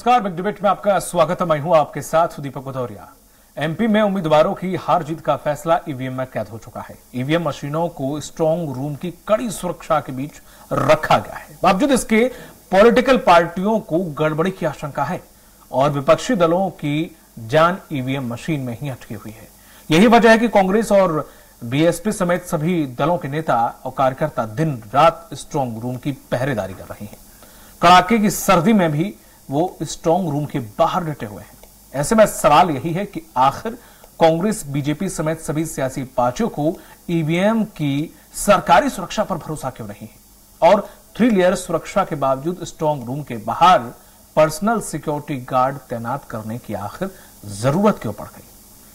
नमस्कार, big debate में आपका स्वागत है। मैं हूँ आपके साथ दीपक भदौरिया। एमपी में उम्मीदवारों की हार जीत का फैसला ईवीएम में कैद हो चुका है। ईवीएम मशीनों को स्ट्रांग रूम की कड़ी सुरक्षा के बीच रखा गया है। बावजूद इसके पॉलिटिकल पार्टियों को गड़बड़ी की आशंका है और विपक्षी दलों की जान ईवीएम मशीन में ही अटकी हुई है। यही वजह है कि कांग्रेस और बीएसपी समेत सभी दलों के नेता और कार्यकर्ता दिन रात स्ट्रांग रूम की पहरेदारी कर रहे हैं। कड़ाके की सर्दी में भी वो स्ट्रांग रूम के बाहर डटे हुए हैं। ऐसे में सवाल यही है कि आखिर कांग्रेस, बीजेपी समेत सभी सियासी पार्टियों को ईवीएम की सरकारी सुरक्षा पर भरोसा क्यों नहीं है? और थ्री लेयर सुरक्षा के बावजूद स्ट्रांग रूम के बाहर पर्सनल सिक्योरिटी गार्ड तैनात करने की आखिर ज़रूरत क्यों पड़ गई?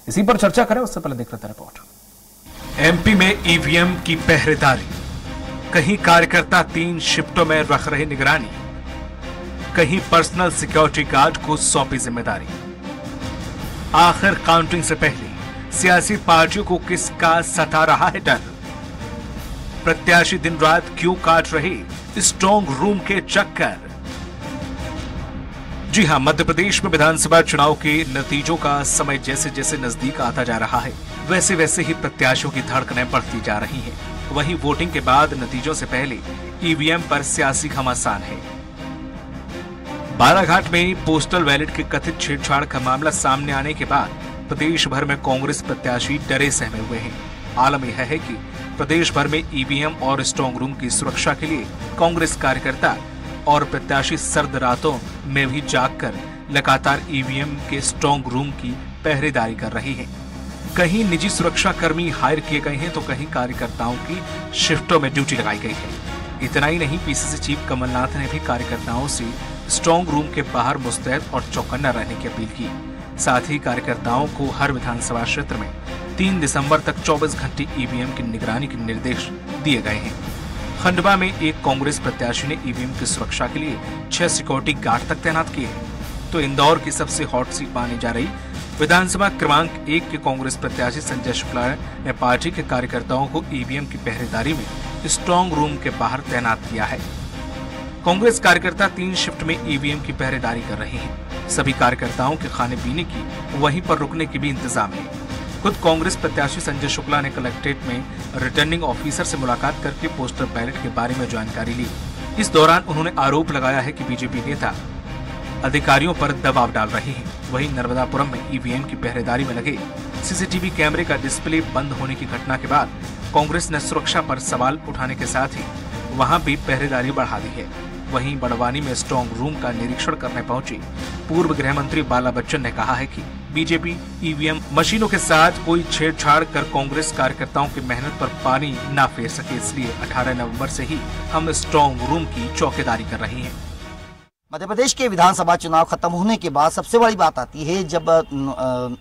इसी पर चर्चा करें, उससे पहले देख लेते रिपोर्ट एमपी में ईवीएम की पहरेदारी। कहीं कार्यकर्ता तीन शिफ्टों में रख रहे निगरानी। कहीं पर्सनल सिक्योरिटी गार्ड को सौंपी ज़िम्मेदारी। आखिर काउंटिंग से पहले सियासी पार्टियों को किसका सता रहा है डर? प्रत्याशी दिन रात क्यों काट रहे स्ट्रॉन्ग रूम के चक्कर? जी हाँ मध्य प्रदेश में विधानसभा चुनाव के नतीजों का समय जैसे जैसे नज़दीक आता जा रहा है वैसे वैसे ही प्रत्याशियों की धड़कनें बढ़ती जा रही हैं। वहीं वोटिंग के बाद नतीजों से पहले ईवीएम पर सियासी घमासान है। बालाघाट में पोस्टल बैलेट के कथित छेड़छाड़ का मामला सामने आने के बाद प्रदेश भर में कांग्रेस प्रत्याशी डरे सहमे हुए हैं। आलम यह है कि प्रदेश भर में ईवीएम और स्ट्रांग रूम की सुरक्षा के लिए कांग्रेस कार्यकर्ता और प्रत्याशी सर्द रातों में भी जागकर लगातार ईवीएम के स्ट्रॉन्ग रूम की पहरेदारी कर रहे हैं। कहीं निजी सुरक्षा कर्मी हायर किए गए हैं तो कहीं कार्यकर्ताओं की शिफ्टों में ड्यूटी लगाई गई है। इतना ही नहीं, पीसीसी चीफ कमलनाथ ने भी कार्यकर्ताओं से स्ट्रांग रूम के बाहर मुस्तैद और चौकन्ना रहने की अपील की। साथ ही कार्यकर्ताओं को हर विधानसभा क्षेत्र में 3 दिसंबर तक 24 घंटे ईवीएम की निगरानी के निर्देश दिए गए हैं। खंडवा में एक कांग्रेस प्रत्याशी ने ईवीएम की सुरक्षा के लिए छह सिक्योरिटी गार्ड तक तैनात किए हैं। तो इंदौर की सबसे हॉट सीट मानी जा रही विधानसभा क्रमांक एक के कांग्रेस प्रत्याशी संजय शुक्ला ने पार्टी के कार्यकर्ताओं को ईवीएम की पहरेदारी में स्ट्रांग रूम के बाहर तैनात किया है। कांग्रेस कार्यकर्ता तीन शिफ्ट में ईवीएम की पहरेदारी कर रहे हैं। सभी कार्यकर्ताओं के खाने पीने की वहीं पर रुकने की भी इंतज़ाम है। खुद कांग्रेस प्रत्याशी संजय शुक्ला ने कलेक्ट्रेट में रिटर्निंग ऑफिसर से मुलाकात करके पोस्टर बैलेट के बारे में जानकारी ली। इस दौरान उन्होंने आरोप लगाया है कि बीजेपी नेता अधिकारियों पर दबाव डाल रहे हैं। वहीं नर्मदापुरम में ईवीएम की पहरेदारी में लगे सीसीटीवी कैमरे का डिस्प्ले बंद होने की घटना के बाद कांग्रेस ने सुरक्षा पर सवाल उठाने के साथ ही वहाँ भी पहरेदारी बढ़ा दी है। वहीं बड़वानी में स्ट्रांग रूम का निरीक्षण करने पहुँची। पूर्व गृह मंत्री बाला बच्चन ने कहा है कि बीजेपी, ईवीएम मशीनों के साथ कोई छेड़छाड़ कर कांग्रेस कार्यकर्ताओं की मेहनत पर पानी न फेर सके, इसलिए 18 नवंबर से ही हम स्ट्रॉन्ग रूम की चौकीदारी कर रहे हैं। मध्य प्रदेश के विधानसभा चुनाव खत्म होने के बाद सबसे बड़ी बात आती है, जब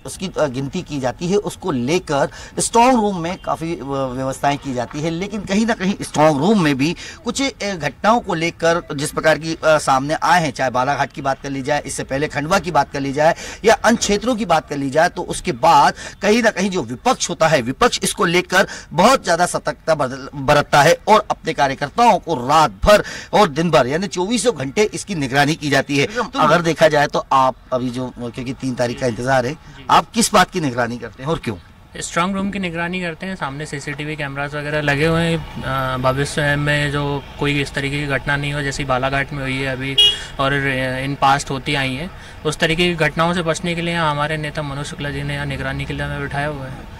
उसकी गिनती की जाती है, उसको लेकर स्ट्रांग रूम में काफ़ी व्यवस्थाएँ की जाती है, लेकिन कहीं ना कहीं स्ट्रांग रूम में भी कुछ घटनाओं को लेकर जिस प्रकार की सामने आए हैं, चाहे बालाघाट की बात कर ली जाए, इससे पहले खंडवा की बात कर ली जाए, या अन्य क्षेत्रों की बात कर ली जाए तो उसके बाद कहीं ना कहीं जो विपक्ष होता है, विपक्ष इसको लेकर बहुत ज़्यादा सतर्कता बरतता है और अपने कार्यकर्ताओं को रात भर और दिन भर, यानी चौबीसों घंटे इसकी निगरानी निगरानी की जाती है। तो अगर देखा जाए तो आप अभी जो क्योंकि तीन तारीख का इंतज़ार है आप किस बात की निगरानी करते हैं और क्यों? स्ट्रांग रूम की निगरानी करते हैं सामने सीसीटीवी कैमरास वगैरह लगे हुए हैं। भविष्य में जो कोई इस तरीके की घटना नहीं हो जैसी बालाघाट में हुई है अभी और इन पास्ट होती आई है उस तरीके की घटनाओं से बचने के लिए हमारे नेता मनोज शुक्ला जी ने यहाँ निगरानी के लिए हमें बिठाया हुआ है।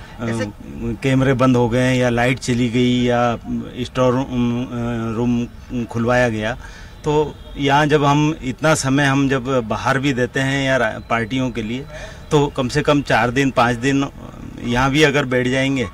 कैमरे बंद हो गए या लाइट चली गई या स्टोर रूम खुलवाया गया। तो यहाँ जब हम इतना समय हम जब बाहर भी देते हैं या पार्टियों के लिए तो कम से कम चार दिन, पाँच दिन, यहाँ भी अगर बैठ जाएँगे,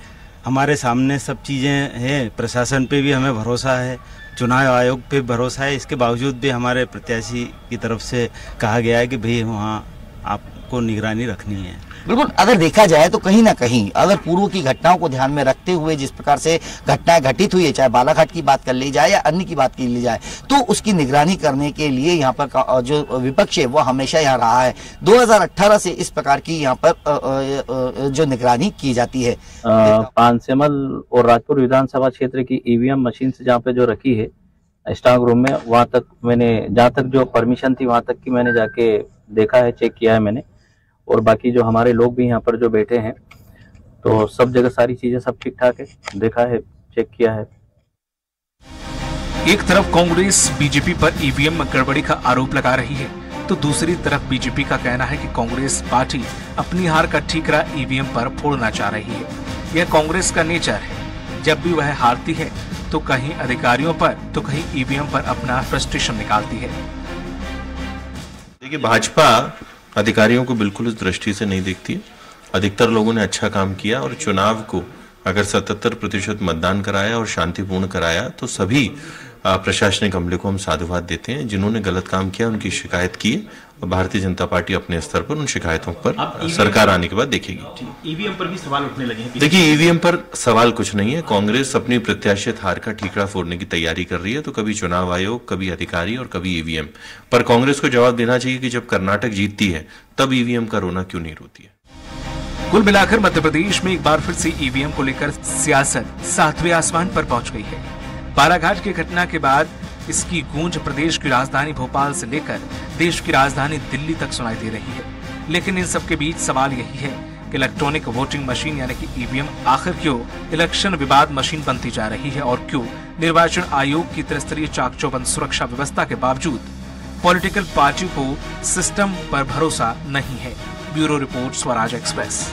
हमारे सामने सब चीज़ें हैं, प्रशासन पे भी हमें भरोसा है, चुनाव आयोग पे भरोसा है, इसके बावजूद भी हमारे प्रत्याशी की तरफ़ से कहा गया है कि भाई वहाँ आपको निगरानी रखनी है। बिल्कुल अगर देखा जाए तो कहीं ना कहीं अगर पूर्व की घटनाओं को ध्यान में रखते हुए जिस प्रकार से घटनाएँ घटित हुई है चाहे बालाघाट की बात कर ली जाए या अन्य की बात कर ली जाए तो उसकी निगरानी करने के लिए यहाँ पर जो विपक्ष है वो हमेशा यहाँ रहा है। 2018 से इस प्रकार की यहाँ पर जो निगरानी की जाती है। पानसेमल और राजपुर विधानसभा क्षेत्र की ईवीएम मशीन से जहाँ पे जो रखी है स्ट्रांग रूम में वहाँ तक मैंने जहाँ तक जो परमिशन थी वहाँ तक की मैंने जाके देखा है चेक किया है मैंने। और बाकी जो हमारे लोग भी यहाँ पर जो बैठे हैं तो सब जगह सारी चीज़ें सब ठीक ठाक है। देखा है चेक किया है। एक तरफ़ कांग्रेस बीजेपी पर ईवीएम में गड़बड़ी का आरोप लगा रही है तो दूसरी तरफ़ बीजेपी का कहना है कि कांग्रेस पार्टी अपनी हार का ठीकरा ईवीएम पर फोड़ना चाह रही है। यह कांग्रेस का नेचर है। जब भी वह हारती है तो कहीं अधिकारियों पर तो कहीं ईवीएम पर अपना फ्रस्ट्रेशन निकालती है। देखिए, भाजपा अधिकारियों को बिल्कुल उस दृष्टि से नहीं देखती अधिकतर लोगों ने अच्छा काम किया और चुनाव को अगर 77 प्रतिशत मतदान कराया और शांतिपूर्ण कराया तो सभी प्रशासनिक अमले को हम साधुवाद देते हैं। जिन्होंने गलत काम किया उनकी शिकायत की और भारतीय जनता पार्टी अपने स्तर पर उन शिकायतों पर सरकार आने के बाद देखेगी। ईवीएम पर भी सवाल उठने लगे हैं। देखिए ईवीएम पर सवाल कुछ नहीं है। कांग्रेस अपनी प्रत्याशित हार का ठीकरा फोड़ने की तैयारी कर रही है तो कभी चुनाव आयोग कभी अधिकारी और कभी ईवीएम पर कांग्रेस को जवाब देना चाहिए कि जब कर्नाटक जीतती है तब ईवीएम का रोना क्यों नहीं रोती है? कुल मिलाकर मध्य प्रदेश में एक बार फिर से ईवीएम को लेकर सियासत सातवें आसमान पर पहुँच गई है। बालाघाट की घटना के बाद इसकी गूंज प्रदेश की राजधानी भोपाल से लेकर देश की राजधानी दिल्ली तक सुनाई दे रही है। लेकिन इन सबके बीच सवाल यही है कि इलेक्ट्रॉनिक वोटिंग मशीन यानी कि ईवीएम आखिर क्यों इलेक्शन विवाद मशीन बनती जा रही है और क्यों निर्वाचन आयोग की त्रिस्तरीय चाकचौबंद सुरक्षा व्यवस्था के बावजूद पॉलिटिकल पार्टी को सिस्टम पर भरोसा नहीं है। Bureau report, Swaraj Express.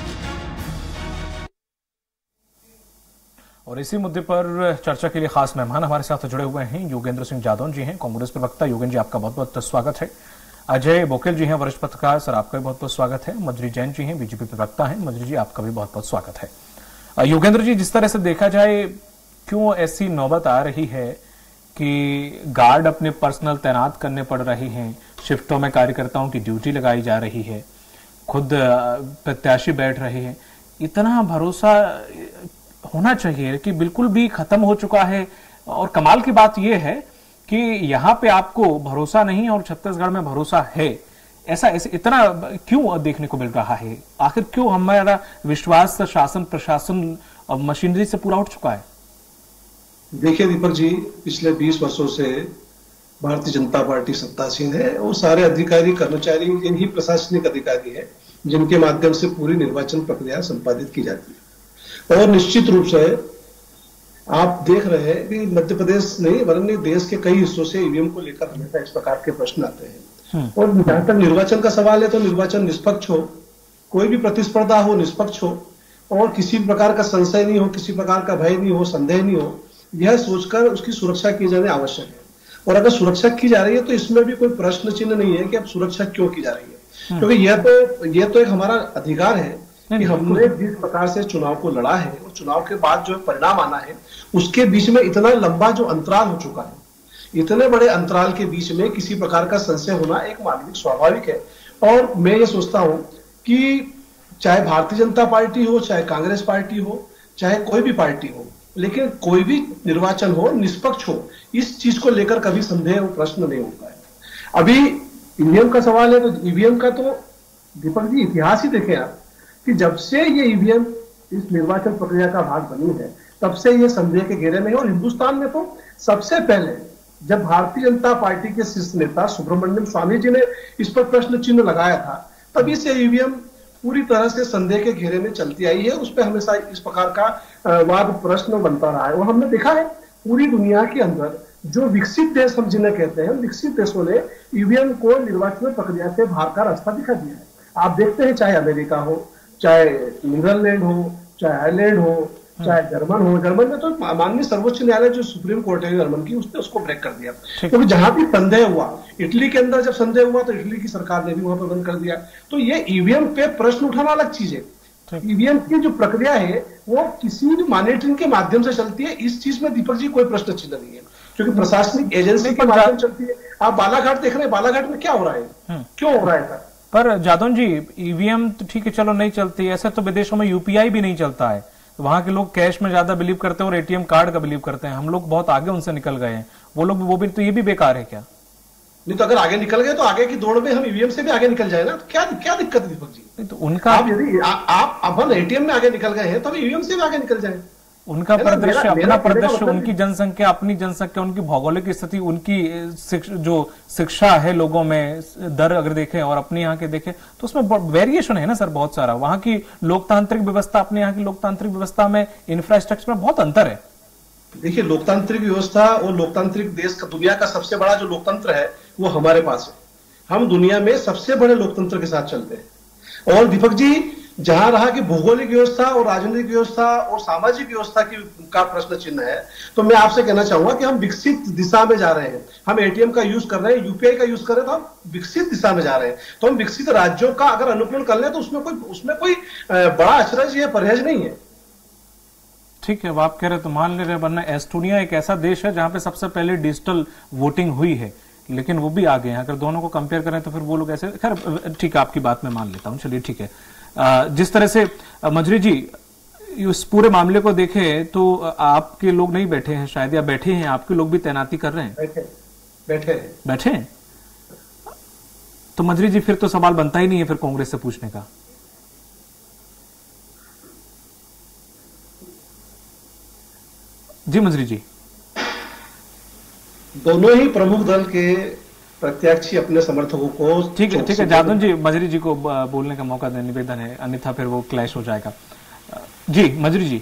और इसी मुद्दे पर चर्चा के लिए खास मेहमान हमारे साथ जुड़े हुए हैं योगेंद्र सिंह जादौन जी हैं, कांग्रेस प्रवक्ता। योगेंद्र जी, आपका बहुत बहुत स्वागत है। अजय बोकेल जी हैं, वरिष्ठ पत्रकार। सर, आपका भी बहुत बहुत स्वागत है। मजरी जैन जी हैं, बीजेपी प्रवक्ता हैं। मजरी जी, आपका भी बहुत बहुत स्वागत है। योगेंद्र जी, जिस तरह से देखा जाए, क्यों ऐसी नौबत आ रही है कि गार्ड अपने पर्सनल तैनात करने पड़ रहे हैं? शिफ्टों में कार्यकर्ताओं की ड्यूटी लगाई जा रही है। खुद प्रत्याशी बैठ रहे हैं। इतना भरोसा होना चाहिए कि बिल्कुल भी खत्म हो चुका है। और कमाल की बात यह है कि यहाँ पे आपको भरोसा नहीं और छत्तीसगढ़ में भरोसा है। ऐसा, ऐसे इतना क्यों देखने को मिल रहा है? आखिर क्यों हमारा विश्वास, शासन, प्रशासन मशीनरी से पूरा उठ चुका है? देखिए दीपक जी, पिछले 20 वर्षों से भारतीय जनता पार्टी सत्तासीन है और सारे अधिकारी, कर्मचारी, इन्हीं प्रशासनिक अधिकारी है जिनके माध्यम से पूरी निर्वाचन प्रक्रिया संपादित की जाती है। और निश्चित रूप से आप देख रहे हैं कि मध्य प्रदेश नहीं वरन देश के कई हिस्सों से ईवीएम को लेकर हमेशा इस प्रकार के प्रश्न आते हैं हम्म। और जहाँ तक निर्वाचन का सवाल है तो निर्वाचन निष्पक्ष हो कोई भी प्रतिस्पर्धा हो निष्पक्ष हो और किसी प्रकार का संशय नहीं हो किसी प्रकार का भय नहीं हो संदेह नहीं हो यह सोचकर उसकी सुरक्षा की जाने आवश्यक है और अगर सुरक्षा की जा रही है तो इसमें भी कोई प्रश्न चिन्ह नहीं है कि अब सुरक्षा क्यों की जा रही है हम्म। क्योंकि यह तो यह तो एक हमारा अधिकार है कि हमने जिस प्रकार से चुनाव को लड़ा है और चुनाव के बाद जो परिणाम आना है उसके बीच में इतना लंबा जो अंतराल हो चुका है इतने बड़े अंतराल के बीच में किसी प्रकार का संशय होना एक मानविक स्वाभाविक है। और मैं ये सोचता हूँ कि चाहे भारतीय जनता पार्टी हो चाहे कांग्रेस पार्टी हो चाहे कोई भी पार्टी हो लेकिन कोई भी निर्वाचन हो निष्पक्ष हो इस चीज़ को लेकर कभी संदेह प्रश्न नहीं होता है। अभी ईवीएम का सवाल है तो ईवीएम का तो दीपक जी इतिहास ही देखें आप। कि जब से ये ईवीएम इस निर्वाचन प्रक्रिया का भाग बनी है, तब से ये संदेह के घेरे में है। और हिंदुस्तान में तो सबसे पहले जब भारतीय जनता पार्टी के शीर्ष नेता सुब्रमण्यम स्वामी जी ने इस पर प्रश्न चिन्ह लगाया था, तभी से ईवीएम पूरी तरह से संदेह के घेरे में चलती आई है। उस पर हमेशा इस प्रकार का वाद प्रश्न बनता रहा है। और हमने देखा है पूरी दुनिया के अंदर जो विकसित देश हम जिन्हें कहते हैं, विकसित देशों ने ईवीएम को निर्वाचन प्रक्रिया से बाहर का रास्ता दिखा दिया है। आप देखते हैं चाहे अमेरिका हो चाहे नीदरलैंड हो चाहे आयरलैंड हो चाहे जर्मन हो जर्मन में तो माननीय सर्वोच्च न्यायालय जो सुप्रीम कोर्ट है जर्मन की उसने उसको ब्रेक कर दिया। क्योंकि तो जहाँ भी संदेह हुआ इटली के अंदर जब संदेह हुआ तो इटली की सरकार ने भी वहाँ पर बंद कर दिया। तो ये ईवीएम पे प्रश्न उठाना अलग चीज़ है। ईवीएम की जो प्रक्रिया है वो किसी भी मॉनिटरिंग के माध्यम से चलती है। इस चीज़ में दीपक जी कोई प्रश्न चिन्ह नहीं है। क्योंकि प्रशासनिक एजेंसी के माध्यम चलती है। आप बालाघाट देख रहे हैं बालाघाट में क्या हो रहा है? हम्म। क्यों हो रहा है? पर जादौन जी ईवीएम तो ठीक है चलो नहीं चलती। ऐसे तो विदेशों में यूपीआई भी नहीं चलता है। तो वहाँ के लोग कैश में ज़्यादा बिलीव करते हैं और एटीएम कार्ड का बिलीव करते हैं। हम लोग बहुत आगे उनसे निकल गए हैं। वो लोग वो भी तो ये भी बेकार है क्या? नहीं तो अगर आगे निकल गए तो आगे की दौड़ में हम ईवीएम से भी आगे निकल जाए ना? तो क्या क्या दिक्कत है दीपक जी? तो उनका आप यदि आप अपन एटीएम में आगे निकल गए हैं तो हम ईवीएम से भी आगे निकल जाए। उनका परिदृश्य अपना परिदृश्य मतलब उनकी जनसंख्या अपनी जनसंख्या उनकी भौगोलिक स्थिति उनकी जो शिक्षा है लोगों में दर अगर देखें और अपने यहाँ के देखें तो उसमें वेरिएशन है ना सर बहुत सारा। वहाँ की लोकतांत्रिक व्यवस्था अपने यहाँ की लोकतांत्रिक व्यवस्था में इंफ्रास्ट्रक्चर में बहुत अंतर है। देखिए लोकतांत्रिक व्यवस्था और लोकतांत्रिक देश का दुनिया का सबसे बड़ा जो लोकतंत्र है वो हमारे पास है। हम दुनिया में सबसे बड़े लोकतंत्र के साथ चलते हैं। और दीपक जी जहाँ रहा कि भौगोलिक व्यवस्था और राजनीतिक व्यवस्था और सामाजिक व्यवस्था की का प्रश्न चिन्ह है तो मैं आपसे कहना चाहूँगा कि हम विकसित दिशा में जा रहे हैं। हम एटीएम का यूज़ कर रहे हैं यूपीआई का यूज़ कर रहे हैं तो हम विकसित दिशा में जा रहे हैं। तो हम विकसित राज्यों का अगर अनुकूलन कर लें तो उसमें कोई उसमें कोई बड़ा अचरज या परहेज नहीं है। ठीक है, अब आप कह रहे तो मान ले रहे वरना एस्टोनिया एक ऐसा देश है जहाँ पे सबसे पहले डिजिटल वोटिंग हुई है, लेकिन वो भी आ गए हैं। अगर दोनों को कंपेयर करें तो फिर वो लोग ऐसे, खैर, ठीक है, आपकी बात मैं मान लेता हूँ। चलिए, ठीक है। जिस तरह से मजरी जी इस पूरे मामले को देखें तो आपके लोग नहीं बैठे हैं शायद या बैठे हैं आपके लोग भी तैनाती कर रहे हैं? बैठे बैठे हैं। बैठे तो मजरी जी फिर तो सवाल बनता ही नहीं है फिर कांग्रेस से पूछने का। जी मंजरी जी। दोनों ही प्रमुख दल के प्रत्याशी अपने समर्थकों को ठीक है ठीक है जादव जी मजरी जी को बोलने का मौका देने निवेदन है अन्यथा फिर वो क्लैश हो जाएगा। जी मजरी जी।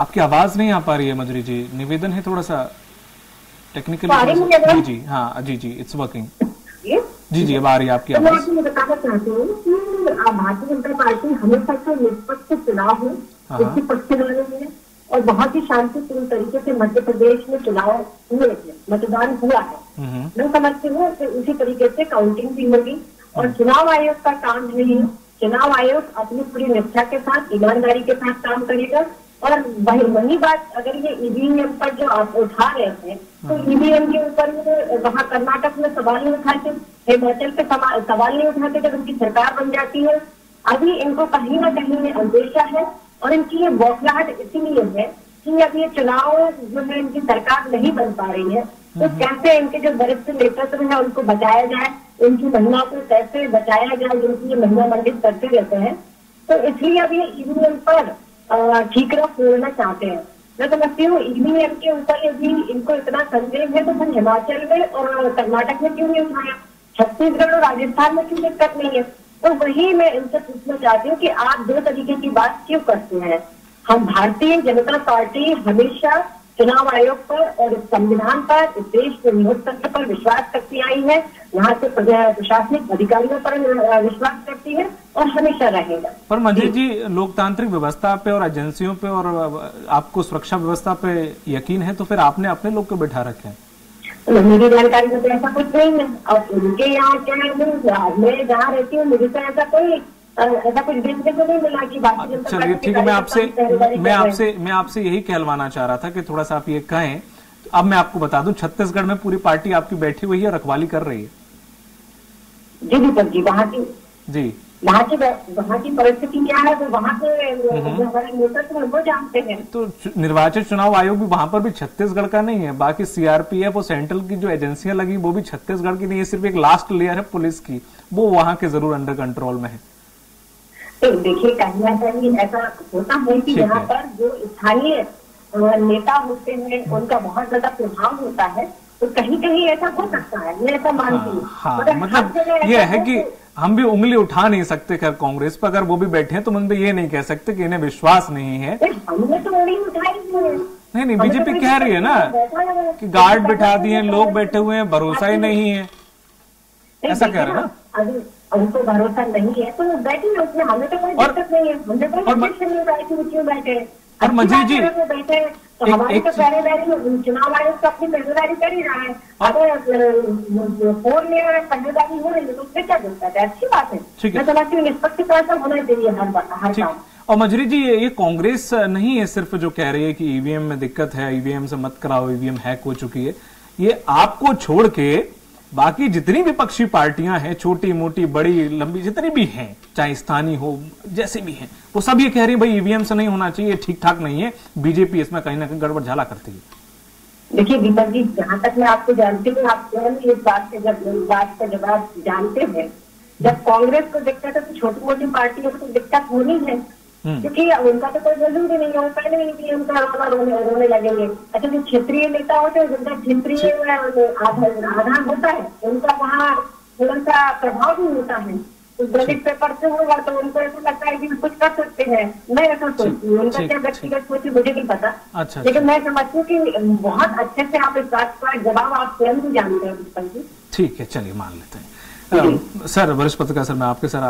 आपकी आवाज़ नहीं आ पा रही है मजरी जी। निवेदन है थोड़ा सा टेक्निकली जी जी हाँ जी जी इट्स वर्किंग जी। जी अब आ रही है आपकी तो मैं आवाज़। बताना चाहती हूँ कि भारतीय जनता पार्टी हमेशा से निष्पक्ष चुनाव है। इसकी पक्षवादी है। और बहुत ही शांतिपूर्ण तरीके से मध्य प्रदेश में चुनाव हुए थे मतदान हुआ है। हम्म, मैं समझती हूँ कि उसी तरीके से काउंटिंग भी होगी और चुनाव आयोग का काम है। चुनाव आयोग अपनी पूरी निष्ठा के साथ ईमानदारी के साथ काम करेगा और वही वही बात अगर ये ईवीएम पर जो आप उठा रहे थे तो ईवीएम के ऊपर वहाँ कर्नाटक में सवाल नहीं उठाते। हिमाचल पे सवाल नहीं उठाते जब उनकी सरकार बन जाती है। अभी इनको कहीं ना कहीं अंदेशा है और इनकी ये बौखलाहट इसीलिए है कि अब ये चुनाव जो है इनकी सरकार नहीं बन पा रही है। तो कैसे इनके जो वरिष्ठ नेतृत्व है उनको बचाया जाए? इनकी महिला को कैसे बचाया जाए? जिनकी ये महिला मंडित करते रहते हैं। तो इसलिए अब ये ईवीएम पर ठीकरा फोड़ना चाहते हैं। मैं समझती हूँ ईवीएम के ऊपर यदि इनको इतना संदेह है तो फिर हिमाचल में और कर्नाटक में क्यों नहीं उठाया? छत्तीसगढ़ और राजस्थान में क्यों दिक्कत नहीं है? तो वही मैं इनसे पूछना चाहती हूँ कि आप दो तरीके की बात क्यों करते हैं? हम भारतीय जनता पार्टी हमेशा चुनाव आयोग पर और संविधान पर इस देश के लोकतंत्र पर विश्वास करती आई है। यहाँ के प्रशासनिक अधिकारियों पर विश्वास करती है और हमेशा रहेगा। पर मंदिर जी, लोकतांत्रिक व्यवस्था पे और एजेंसियों पे और आपको सुरक्षा व्यवस्था पे यकीन है? तो फिर आपने अपने लोग को बैठा रखे हैं। मेरी जानकारी में तो ऐसा कुछ नहीं है। और उनके यहाँ क्या है मैं जहाँ रहती हूँ मुझे तो ऐसा कोई ऐसा कुछ देखने को नहीं मिला कि भारतीय चलिए ठीक है मैं आपसे मैं। आपसे मैं आपसे यही कहलवाना चाह रहा था कि थोड़ा सा आप ये कहें। तो अब मैं आपको बता दूँ छत्तीसगढ़ में पूरी पार्टी आपकी बैठी हुई है रखवाली कर रही है। जी दीपक जी वहाँ की जी। वहाँ की वहाँ की परिस्थिति क्या है? वो वहाँ के जो हमारे नेतृत्व वो जानते हैं। तो निर्वाचन चुनाव आयोग भी वहाँ पर भी छत्तीसगढ़ का नहीं है। बाकी सीआरपीएफ और सेंट्रल की जो एजेंसियाँ लगी वो भी छत्तीसगढ़ की नहीं है सिर्फ़ एक लास्ट लेयर है पुलिस की। वो वहाँ के ज़रूर अंडर कंट्रोल में है। तो देखिए कहीं ना कहीं ऐसा होता है कि यहाँ पर जो स्थानीय नेता होते हैं उनका बहुत ज़्यादा प्रभाव होता है। तो कहीं कहीं ऐसा हो सकता है मैं ऐसा मानती हूँ। हाँ मतलब ये है कि हम भी उंगली उठा नहीं सकते खैर कांग्रेस पर अगर वो भी बैठे हैं तो हम भी ये नहीं कह सकते कि इन्हें विश्वास नहीं है। तो हमने तो उंगली उठाई हुई है। नहीं नहीं तो बीजेपी कह रही है ना कि गार्ड बिठा दिए लोग बैठे हुए हैं भरोसा ही नहीं है। ऐसा कह रहे हैं ना? अभी उनको भरोसा नहीं है तो बैठे हमें तो कोई और- दिक्कत नहीं है। और हैं और अच्छी जी, बैठे तो हमारी एक तो पहरेदारी चुनाव आयोग तो अपनी पहरेदारी कर ही रहा है। अगर फ़ोन में अगर पहरेदारी हो रही है तो क्या है? अच्छी बात है। मैं समझती हूँ निष्पक्षता से होना चाहिए हर बार हर काम। और मजरी जी ये ये कांग्रेस नहीं है सिर्फ़ जो कह रही है कि ईवीएम में दिक्कत है ईवीएम से मत कराओ ईवीएम हैक हो चुकी है। ये आपको छोड़ के बाकी जितनी विपक्षी पार्टियाँ हैं, छोटी, मोटी, बड़ी, लंबी, जितनी भी हैं, चाहे स्थानीय हो, जैसे भी हैं, वो सब ये कह रही है, भाई ईवीएम से नहीं होना चाहिए ठीक ठाक नहीं है बीजेपी इसमें कहीं ना कहीं गड़बड़ झाला करती है। देखिए, दीपक जी, जहाँ तक मैं आपको जानती हूँ, आप स्वयं इस बात से जब बात का जवाब जानते हैं, जब कांग्रेस को दिक्कत है तो छोटी मोटी पार्टियों को तो दिक्कत होनी है। क्योंकि उनका तो कोई वजूद ही नहीं है पहले ही ईवीएम का रोना रोने रोने लगेंगे अच्छा जो क्षेत्रीय नेता होते हैं जिनका क्षेत्रीय आधार होता है उनका वहाँ थोड़ा सा प्रभाव भी होता है ब्रेकेट पेपर से होगा तो उनको ऐसा लगता है कि कुछ कर सकते हैं मैं ऐसा सोचती हूँ उनका क्या व्यक्तिगत सोच मुझे नहीं पता अच्छा, लेकिन मैं समझती हूँ कि बहुत अच्छे से आप इस बात का जवाब आप स्वयं भी जानते हैं ठीक है चलिए मान लेते हैं। सर वरिष्ठ पत्रकार सर मैं आपके सर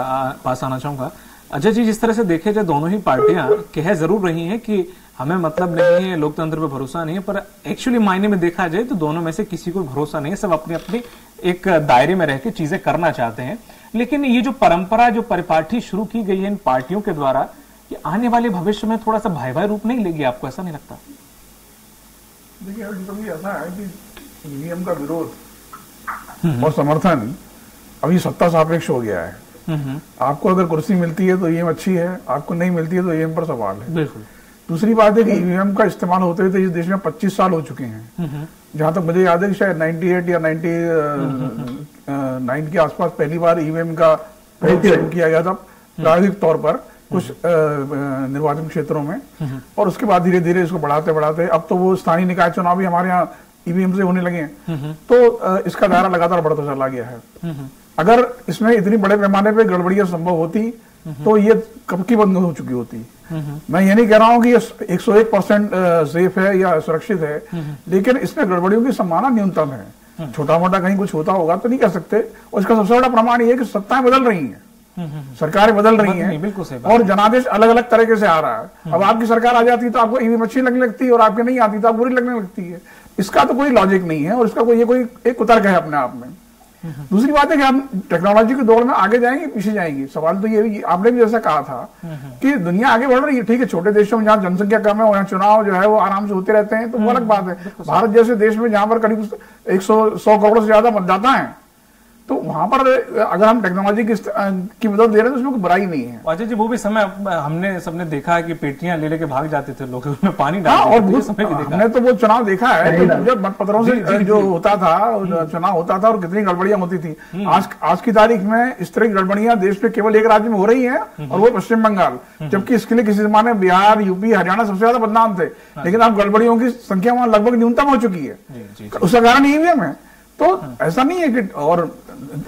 पास आना चाहूँगा। अजय जी जिस तरह से देखे जाए दोनों ही पार्टियाँ कह ज़रूर रही हैं कि हमें मतलब नहीं है लोकतंत्र पे भरोसा नहीं है पर एक्चुअली मायने में देखा जाए तो दोनों में से किसी को भरोसा नहीं है सब अपनी अपनी एक दायरे में रह के चीज़ें करना चाहते हैं। लेकिन ये जो परंपरा जो परिपाठी शुरू की गई है इन पार्टियों के द्वारा ये आने वाले भविष्य में थोड़ा सा भाई भाई रूप नहीं लेगी आपको ऐसा नहीं लगता? देखिए ऐसा है कि ईवीएम का विरोध और समर्थन अभी सत्ता सापेक्ष हो गया है। आपको अगर कुर्सी मिलती है तो ईवीएम अच्छी है आपको नहीं मिलती है तो ईवीएम पर सवाल है। बिल्कुल। दूसरी बात है कि ईवीएम का इस्तेमाल होते हुए इस देश में 25 साल हो चुके हैं। जहाँ तक मुझे याद है कि शायद 98 या 99 के आसपास पहली बार ईवीएम का प्रयोग किया गया था प्रायोगिक तौर पर कुछ निर्वाचन क्षेत्रों में। और उसके बाद धीरे धीरे इसको बढ़ाते बढ़ाते। अब तो वो स्थानीय निकाय चुनाव भी हमारे यहाँ ईवीएम से होने लगे हैं। तो इसका दायरा लगातार बढ़ता चला गया है। अगर इसमें इतनी बड़े पैमाने पे गड़बड़ियाँ संभव होती तो ये कब की बंद हो चुकी होती? मैं ये नहीं कह रहा हूँ कि ये 101 परसेंट सेफ़ है या सुरक्षित है लेकिन इसमें गड़बड़ियों की संभावना न्यूनतम है। छोटा मोटा कहीं कुछ होता होगा तो नहीं कह सकते। और इसका सबसे बड़ा प्रमाण ये है कि सत्ताएँ बदल रही हैं। सरकारें बदल रही हैं। बिल्कुल सही और जनादेश अलग अलग तरीके से आ रहा है। अब आपकी सरकार आ जाती तो आपको ईवीएम अच्छी लगने लगती है और आपके नहीं आती तो आप बुरी लगने लगती है। इसका तो कोई लॉजिक नहीं है और इसका कोई ये कोई एक कुतर्क है अपने आप में। दूसरी बात है कि हम टेक्नोलॉजी के दौर में आगे जाएँगे पीछे जाएँगे। सवाल तो ये भी आपने भी जैसा कहा था कि दुनिया आगे बढ़ रही है। ठीक है छोटे देशों में जहाँ जनसंख्या कम है वहाँ चुनाव जो है वो आराम से होते रहते हैं तो वो अलग बात है। भारत जैसे देश में जहाँ पर करीब एक सौ सौ करोड़ से ज़्यादा मतदाता है तो वहाँ पर अगर हम टेक्नोलॉजी की की मदद दे रहे हैं तो उसमें कोई बुराई नहीं है। अजय जी वो भी समय हमने सबने देखा है कि पेटियाँ ले लेके भाग जाते थे लोग उसमें पानी डाल हाँ और थे, समय भी देखा। हमने तो वो चुनाव देखा है तो जब मतपत्रों से जी, जी, जो जी। होता था चुनाव होता था और कितनी गड़बड़ियाँ होती थी। आज आज की तारीख में इस तरह की गड़बड़ियाँ देश में केवल एक राज्य में हो रही है और वो पश्चिम बंगाल। जबकि इसके लिए किसी जमाने बिहार यूपी हरियाणा सबसे ज़्यादा बदनाम थे। लेकिन अब गड़बड़ियों की संख्या वहाँ लगभग न्यूनतम हो चुकी है। जी, जी, उसका कारण ईवीएम है तो ऐसा नहीं है कि और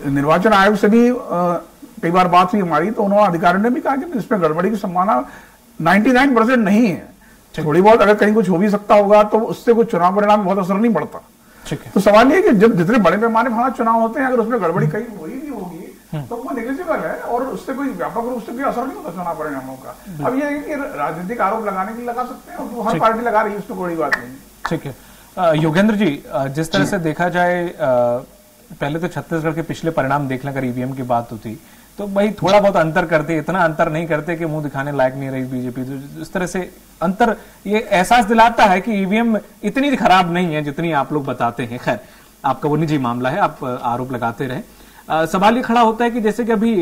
निर्वाचन आयोग से भी कई बार बात हुई हमारी तो उन्होंने अधिकारियों ने भी कहा कि इसमें गड़बड़ी की संभावना 99 परसेंट नहीं है। थोड़ी बहुत अगर कहीं कुछ हो भी सकता होगा तो उससे कुछ चुनाव परिणाम बहुत असर नहीं पड़ता। है। तो सवाल ये है कि जब जितने बड़े पैमाने पर चुनाव होते हैं अगर उसमें गड़बड़ी कहीं हुई भी होगी तो वो निगेजिबल है और उससे कोई व्यापक रूप से कोई असर नहीं होता चुनाव परिणामों का। अब ये है कि राजनीतिक आरोप लगाने के लिए लगा सकते हैं और हर पार्टी लगा रही है उसमें कोई बात नहीं। ठीक है। योगेंद्र जी जिस तरह से देखा जाए पहले तो छत्तीसगढ़ के पिछले परिणाम देख लें अगर ईवीएम की बात होती तो भाई थोड़ा बहुत अंतर करते इतना अंतर नहीं करते कि मुँह दिखाने लायक नहीं रही बीजेपी तो इस तरह से अंतर ये एहसास दिलाता है कि ईवीएम इतनी खराब नहीं है जितनी आप लोग बताते हैं। खैर आपका वो निजी मामला है आप आरोप लगाते रहे। सवाल ये खड़ा होता है कि जैसे कि अभी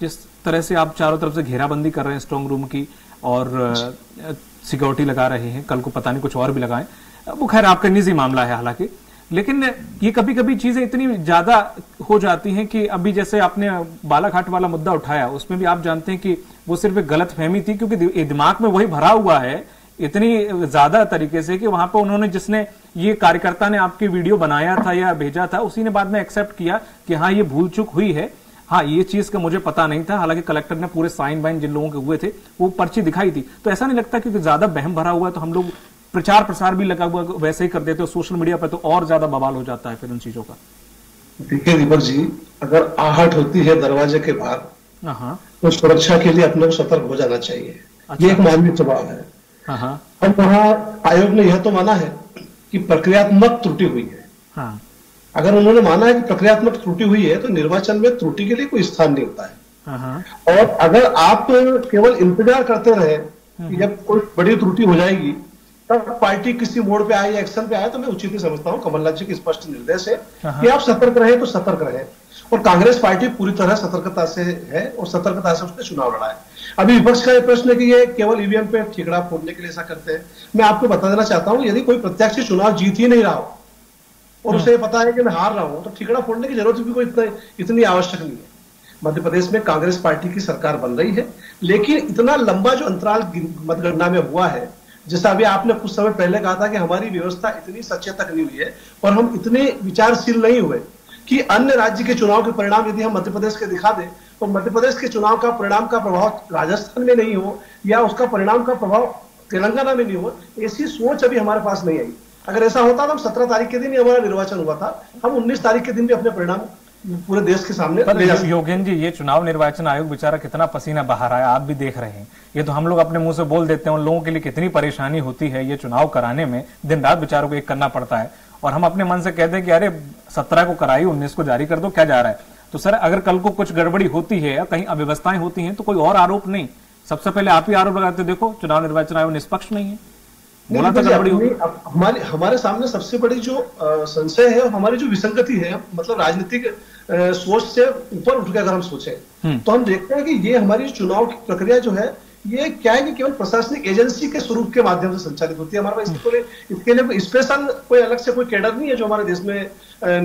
जिस तरह से आप चारों तरफ़ से घेराबंदी कर रहे हैं स्ट्रांग रूम की और सिक्योरिटी लगा रहे हैं कल को पता नहीं कुछ और भी लगाएँ वो खैर आपका निजी मामला है हालाँकि, लेकिन ये कभी कभी चीज़ें इतनी ज़्यादा हो जाती हैं कि अभी जैसे आपने बालाघाट वाला मुद्दा उठाया, उसमें भी आप जानते हैं कि वो सिर्फ़ एक गलत फहमी थी क्योंकि दिमाग में वही भरा हुआ है, इतनी ज़्यादा तरीके से कि वहाँ पर उन्होंने जिसने ये कार्यकर्ता ने आपकी वीडियो बनाया था या भेजा था, उसी ने बाद में एक्सेप्ट किया कि हाँ ये भूल चूक हुई है। हाँ ये चीज़ का मुझे पता नहीं था, हालाँकि कलेक्टर ने पूरे साइन बाइन जिन लोगों के हुए थे, वो पर्ची दिखाई थी। तो ऐसा नहीं लगता क्योंकि ज़्यादा बहम भरा हुआ है तो हम लोग प्रचार प्रसार भी लगा हुआ वैसे ही कर देते हो सोशल मीडिया पर तो और ज़्यादा बवाल हो जाता है फिर उन चीज़ों का। देखिए दीपक जी अगर आहट होती है दरवाजे के बाहर हाँ तो सुरक्षा के लिए अपने को सतर्क हो जाना चाहिए। अच्छा। ये एक मानवीय स्वभाव है। हाँ हाँ। अब वहाँ आयोग ने यह तो माना है कि प्रक्रियात्मक त्रुटि हुई है। हाँ। अगर उन्होंने माना है कि प्रक्रियात्मक त्रुटि हुई है तो निर्वाचन में त्रुटि के लिए कोई स्थान नहीं होता है। हाँ हाँ। और अगर आप केवल इंतज़ार करते रहे कि जब कोई बड़ी त्रुटि हो जाएगी पार्टी किसी मोड़ पे आए या एक्शन पे आए तो मैं उचित ही समझता हूँ। कमलनाथ जी के स्पष्ट निर्देश है कि आप सतर्क रहे तो सतर्क रहे। और कांग्रेस पार्टी पूरी तरह सतर्कता से है और सतर्कता से उसने चुनाव लड़ा है। अभी विपक्ष का ये प्रश्न है कि ये केवल ईवीएम पे ठिकड़ा फोड़ने के लिए ऐसा करते हैं। मैं आपको बता देना चाहता हूँ यदि कोई प्रत्याशी चुनाव जीत ही नहीं रहा हो और उसे पता है कि मैं हार रहा हूँ तो ठिकड़ा फोड़ने की ज़रूरत भी कोई इतना इतनी आवश्यक नहीं है। मध्य प्रदेश में कांग्रेस पार्टी की सरकार बन रही है लेकिन इतना लंबा जो अंतराल मतगणना में हुआ है जैसा अभी आपने कुछ समय पहले कहा था कि हमारी व्यवस्था इतनी सचेतक नहीं हुई है और हम इतने विचारशील नहीं हुए कि अन्य राज्य के चुनाव के परिणाम यदि हम मध्य प्रदेश के दिखा दें तो मध्य प्रदेश के चुनाव का परिणाम का प्रभाव राजस्थान में नहीं हो या उसका परिणाम का प्रभाव तेलंगाना में नहीं हो, ऐसी सोच अभी हमारे पास नहीं आई। अगर ऐसा होता तो हम सत्रह तारीख के दिन ही हमारा निर्वाचन हुआ था, हम उन्नीस तारीख के दिन भी अपने परिणाम पूरे देश के सामने पर योगेन जी ये चुनाव निर्वाचन आयोग बेचारा कितना पसीना बहा रहा है आप भी देख रहे हैं। ये तो हम लोग अपने मुँह से बोल देते हैं उन लोगों के लिए कितनी परेशानी होती है ये चुनाव कराने में दिन रात बेचारों को एक करना पड़ता है। और हम अपने मन से कहते हैं कि अरे सत्रह को कराई उन्नीस को जारी कर दो क्या जा रहा है? तो सर अगर कल को कुछ गड़बड़ी होती है या कहीं अव्यवस्थाएँ होती हैं तो कोई और आरोप नहीं। सबसे पहले आप ही आरोप लगाते देखो चुनाव निर्वाचन आयोग निष्पक्ष नहीं है। बोला तो गड़बड़ी होगी हमारे हमारे सामने सबसे बड़ी जो संशय है हमारी जो विसंगति है मतलब राजनीतिक सोच से ऊपर उठ के अगर हम सोचे हम्म। तो हम देखते हैं कि ये हमारी चुनाव की प्रक्रिया जो है ये क्या है कि केवल प्रशासनिक एजेंसी के स्वरूप के माध्यम से संचालित होती है। हमारे पास इसके लिए इसके लिए स्पेशल कोई अलग से कोई कैडर नहीं है जो हमारे देश में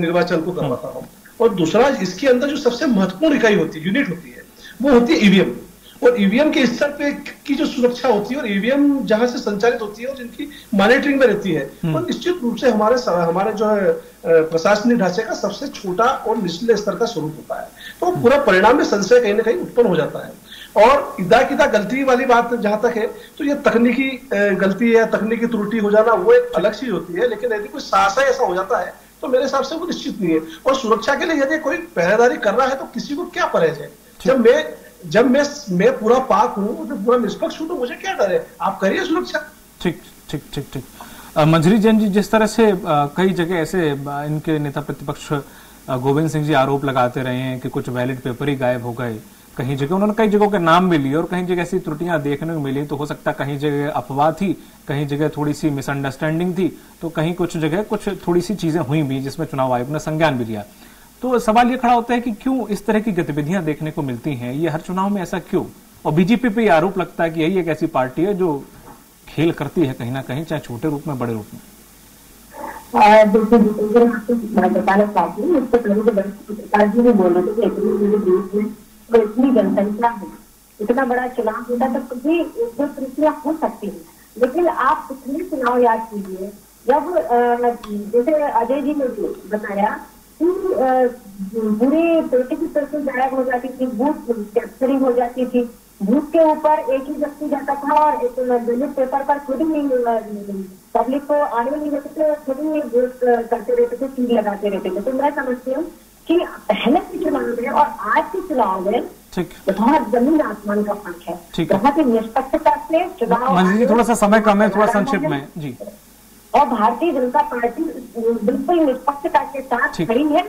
निर्वाचन को करवाता हो। और दूसरा इसके अंदर जो सबसे महत्वपूर्ण इकाई होती है यूनिट होती है वो होती है ईवीएम। और ईवीएम के स्तर पे की जो सुरक्षा होती है और ईवीएम जहाँ से संचालित होती है और जिनकी मॉनिटरिंग में रहती है तो निश्चित रूप से हमारे हमारे जो है प्रशासनिक ढांचे का सबसे छोटा और निचले स्तर का स्वरूप होता है। तो पूरा परिणाम में संशय कहीं ना कहीं उत्पन्न हो जाता है। और इदा किदा गलती वाली बात जहाँ तक है तो ये तकनीकी गलती है तकनीकी त्रुटि हो जाना वो एक अलग चीज़ होती है लेकिन यदि कोई साहसा ऐसा हो जाता है तो मेरे हिसाब से वो निश्चित नहीं है। और सुरक्षा के लिए यदि कोई पहरेदारी कर रहा है तो किसी को क्या परहेज है? जब मैं जब मैं मैं पूरा पाक हूँ जब पूरा निष्पक्ष हूँ तो मुझे क्या डर है? आप करिए सुरक्षा। ठीक ठीक ठीक ठीक। मंजरी जैन जी, जिस तरह से कई जगह ऐसे इनके नेता प्रतिपक्ष गोविंद सिंह जी आरोप लगाते रहे हैं कि कुछ वैलिड पेपर ही गायब हो गए। कहीं जगह, उन्होंने कई जगहों के नाम भी लिए और कहीं जगह ऐसी त्रुटियाँ देखने को मिली तो हो सकता कहीं जगह अफवाह थी, कहीं जगह थोड़ी सी मिसअंडरस्टैंडिंग थी तो कहीं कुछ जगह कुछ थोड़ी सी चीज़ें हुई भी, जिसमें चुनाव आयोग ने संज्ञान भी लिया। तो सवाल ये खड़ा होता है कि क्यों इस तरह की गतिविधियाँ देखने को मिलती हैं? ये हर चुनाव में ऐसा क्यों? और बीजेपी पे आरोप लगता है कि यही एक ऐसी पार्टी है जो खेल करती है कहीं ना कहीं, चाहे छोटे रूप में, बड़े रूप में। तो इतनी जनसंख्या इतना बड़ा चुनाव होता तो कभी जो प्रक्रिया हो सकती है। लेकिन आप पिछले चुनाव याद कीजिए, जब जैसे अजय जी ने बताया पेटी की तरफ़ गायब हो जाती थी भूत कैप्चरिंग हो जाती थी। बूथ के ऊपर एक ही व्यक्ति जाता था और एक दलित पेपर पर खुद ही पब्लिक को आने नहीं देते थे खुद ही वोट करते रहते थे सील लगाते रहते थे। तो मैं समझती हूँ कि पहले के चुनाव में और आज के चुनाव में बहुत ज़मीन आसमान का फ़र्क है। बहुत ही निष्पक्षता से चुनाव थोड़ा सा समय कम है थोड़ा संक्षिप्त में। जी। और भारतीय जनता पार्टी बिल्कुल निष्पक्षता के साथ खड़ी है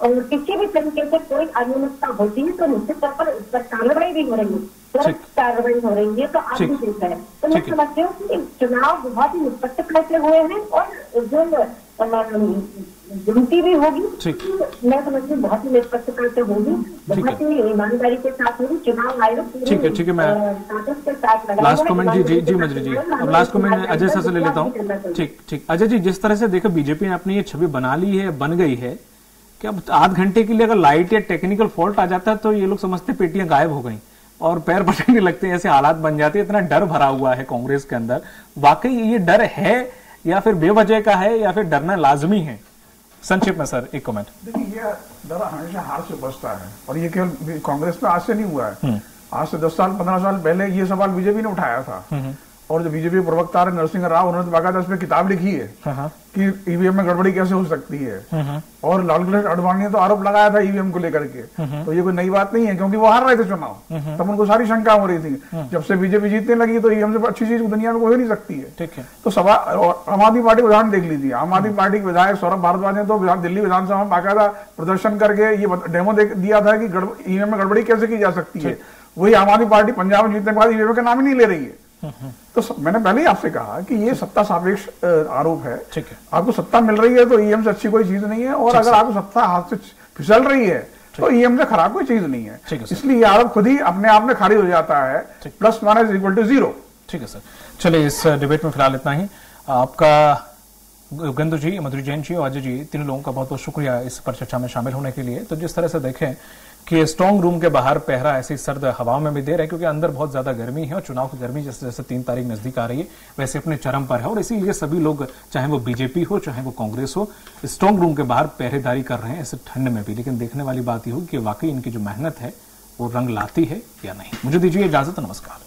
और किसी भी तरीके से कोई अनियमितता होती है तो निश्चित तौर पर उस पर कार्रवाई भी हो रही है। तुरंत कार्रवाई हो रही है तो आप भी देख रहे हैं। तो मैं समझती हूँ की चुनाव बहुत ही निष्पक्ष फैसले हुए हैं और जो गिनती भी होगी। मैं समझती हूँ बहुत ही निष्पक्षता से होगी। बहुत ही ईमानदारी के साथ होगी। चुनाव आयोग ठीक है ठीक है मैं लास्ट कमेंट जी जी जी मजरी जी। अब लास्ट कमेंट अजय सर से ले लेता हूँ। ठीक ठीक। अजय जी जिस तरह से देखो बीजेपी ने अपनी ये छवि बना ली है बन गई है कि अब आध घंटे के लिए अगर लाइट या टेक्निकल फॉल्ट आ जाता है तो ये लोग समझते पेटियाँ गायब हो गई। और पैर पटकने लगते हैं ऐसे हालात बन जाते हैं इतना डर भरा हुआ है कांग्रेस के अंदर। वाकई ये डर है या फिर बेवजह का है या फिर डरना लाजमी है संक्षिप्त में सर एक कमेंट देखिए ये डरा हमेशा हार से बचता है और ये केवल कांग्रेस में आज से नहीं हुआ है हम्म। आज से दस साल पंद्रह साल पहले ये सवाल बीजेपी ने उठाया था हम्म, हम्म। और जो बीजेपी प्रवक्ता नरसिंह राव उन्होंने तो बाकायदा उसमें किताब लिखी है हाँ, हाँ। कि ईवीएम में गड़बड़ी कैसे हो सकती है। हम्म। और लाल कृष्ण अडवाणी ने तो आरोप लगाया था ईवीएम को लेकर के। तो ये कोई नई बात नहीं है क्योंकि वो हार रहे थे चुनाव। तब उनको सारी शंका हो रही थी। जब से बीजेपी जीतने लगी तो ईवीएम से अच्छी चीज़ दुनिया में कोई नहीं सकती है। ठीक है। तो सभा आम आदमी पार्टी उदाहरण देख लीजिए। आम आदमी पार्टी के विधायक सौरभ भारद्वाज ने तो दिल्ली विधानसभा में बाकायदा प्रदर्शन करके ये डेमो दिया था कि ईवीएम में गड़बड़ी कैसे की जा सकती है। वही आम आदमी पार्टी पंजाब में जीतने के बाद ईवीएम का नाम ही नहीं ले रही है। तो मैंने पहले ही आपसे कहा कि ये सत्ता सापेक्ष आरोप है। ठीक है। आपको सत्ता मिल रही है तो ईएम से अच्छी कोई चीज़ नहीं है और अगर आपको सत्ता हाथ से फिसल रही है तो ईएम से खराब कोई चीज़ नहीं है। इसलिए ये आरोप खुद ही अपने आप में खारिज हो जाता है। Plus minus equal to zero. ठीक है सर। चलिए इस डिबेट में फ़िलहाल इतना ही। आपका गंदू जी मधुरी जैन जी और अजय जी तीनों लोगों का बहुत बहुत शुक्रिया इस पर चर्चा में शामिल होने के लिए। तो जिस तरह से देखें कि स्ट्रांग रूम के बाहर पहरा ऐसी सर्द हवाओं में भी दे रहे हैं, क्योंकि अंदर बहुत ज़्यादा गर्मी है और चुनाव की गर्मी जैसे जैसे तीन तारीख नज़दीक आ रही है, वैसे अपने चरम पर है। और इसीलिए सभी लोग, चाहे वो बीजेपी हो, चाहे वो कांग्रेस हो स्ट्रांग रूम के बाहर पहरेदारी कर रहे हैं ऐसे ठंड में भी। लेकिन देखने वाली बात यह होगी कि वाकई इनकी जो मेहनत है, वो रंग लाती है या नहीं। मुझे दीजिए इजाज़त, नमस्कार।